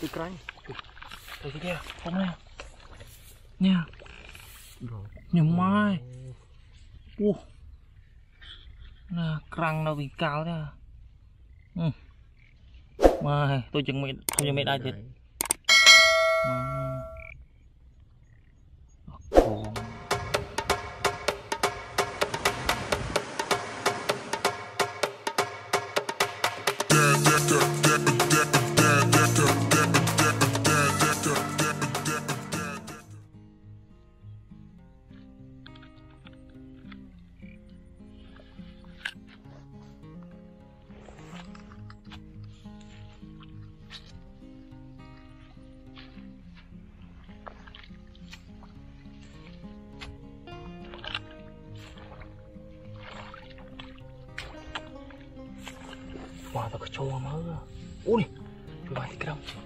Ты крайний? Ты где? Помоги. Не. Не май. О. Nè, răng nó bị cao thế à. Ừ. Mà tôi chừng mày, không như mày đây thì វ៉ាទៅខ្ជោមើលអូនេះជួយបានទីក្រុងជួយ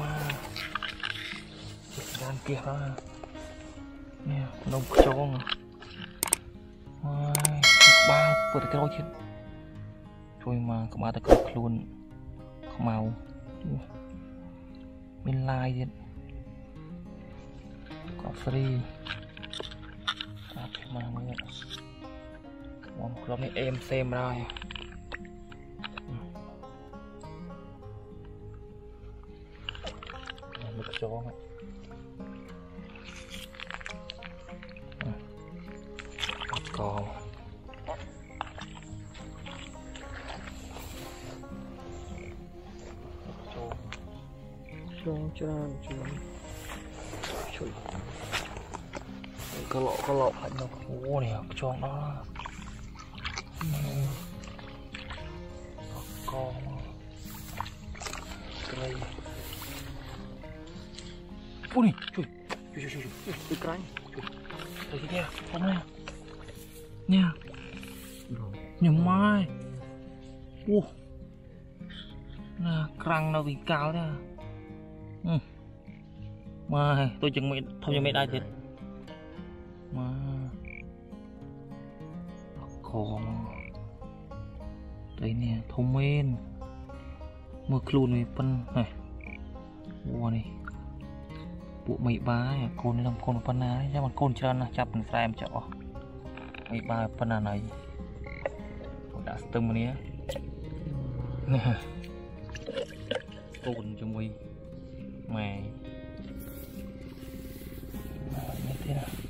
មកជាច្រើនទៀតហើយនេះនំខ្ជោងអើយក្បាលពុតក្រោយទៀតជួយមកក្បាលទៅគ្រប់ខ្លួនខ្មៅមានឡាយទៀតកប់ហ្វ្រីអត់មកមើលមកក្រុមនេះអេមសេមដែរ cuy kalau kalau oh nih kau kerai cuy, cuy, cuy cuy cuy cuy cuy cuy, cuy cuy, cuy, cuy, nha ខ្ញុំមកអូណាក្រាំងនៅវិកាលទេមកទៅជាងមេធំជាងមេដែរទៀតមកខមទៅនេះធំមែនមើលខ្លួនវាប៉ុនហេវ៉ានេះពួកមីបាយកូននឹងកូនប៉ុណ្ណាចាំកូនច្រើនណាស់ចាប់មិនស្រែមចោះហើយបើប៉ុណ្ណាណៃខ្ញុំដាក់ស្ទឹមនេះនេះកូនជាមួយម៉ែនេះទេណា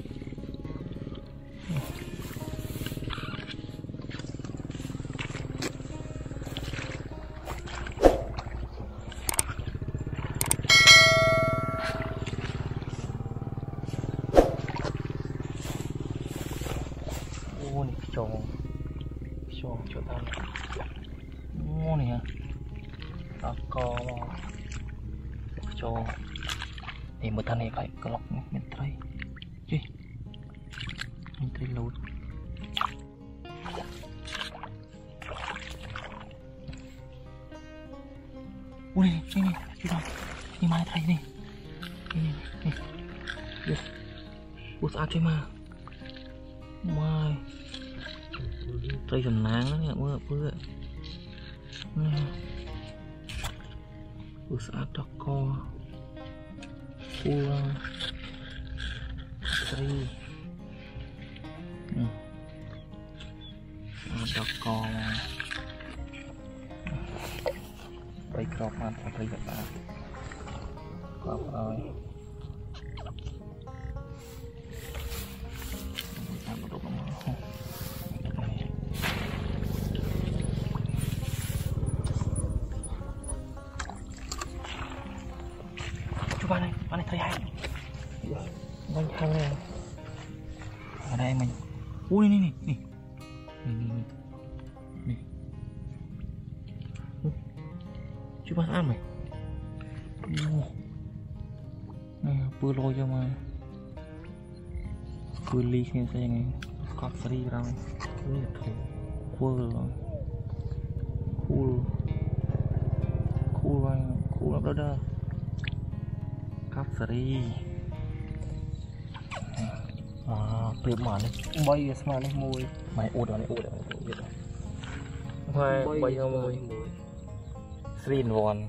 ដល់កមកចូលនេះមើលថានេះបែបក្លុកនេះមានត្រីជិះមានត្រីលូតអូនេះនេះនេះជួយនេះមកត្រីនេះនេះនេះនេះអូស្អាតជួយមកម៉ាយត្រីសំណាងនេះមើលមើលនេះគឺស្អាតដល់កពូស្រីស្អាតដល់កបីក្របបានប្រព្រឹត្តបាទគាត់ឲ្យ này thời hạn มันทำอะไรอะไรมันอู้นี่นี่นี่นี่นี่นี่นี่ชื่อบ้าอ้ามไหมนี่ปืนโลยังไงปืนลีเนี่ยจะยังไงกอบฟรีเราเนี่ยถูกคู่เลยคู่คู่ไว้คู่รับแล้วเด้อប់សេរីមកព្រៀបមកនេះ3វាស្មើនេះមួយមកអ៊ូតនេះអ៊ូតអ៊ូតទៀតហើយ3ក្នុង1 3 in 1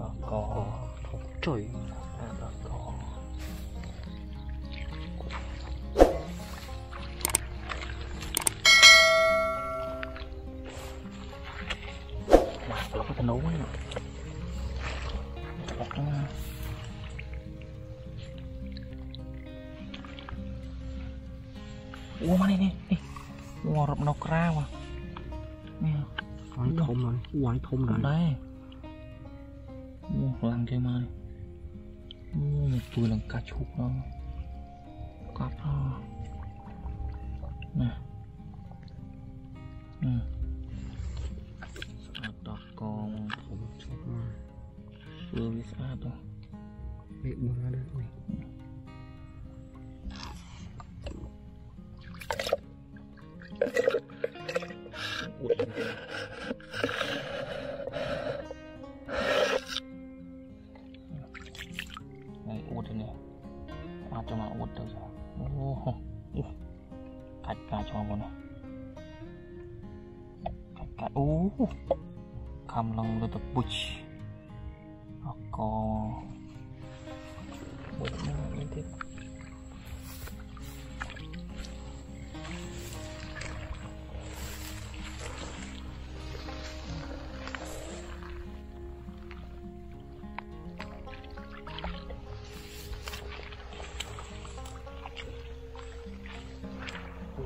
អកោជួយអូមកនេះនេះនេះវងរត់នៅក្រាវនេះអញធំហើយអូអញធំណាស់ដែរមកឡើងគេមកអូមកពួយលង្កាឈូកដល់កាប់ណា uh kam lang lutot butch ako buat mo edit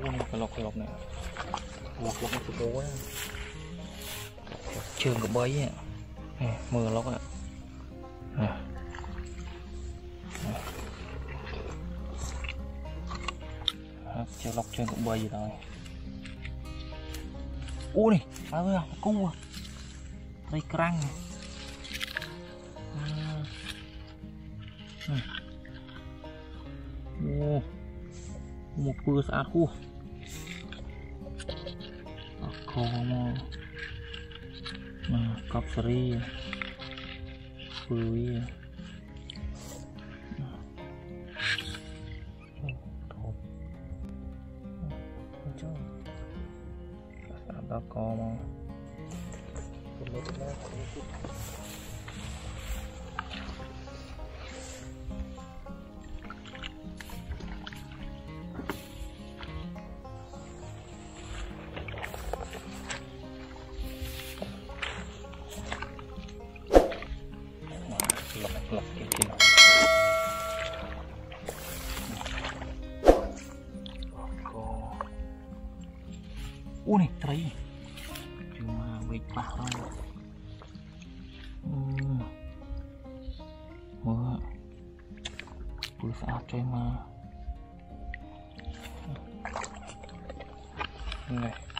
Ini kalau kelok nih, kelok-keloknya juga wah. trường của bấy ấy. Nè, mưa lóc ạ à. chưa lóc trường cũng bơi gì rồi u này à ơi cu à đây răng này à. một vừa sạch khu à, còn lengkap seri ya ya ada koma selok-selok Oh nih cuma baik hmm. wah pulsa acoy mah nih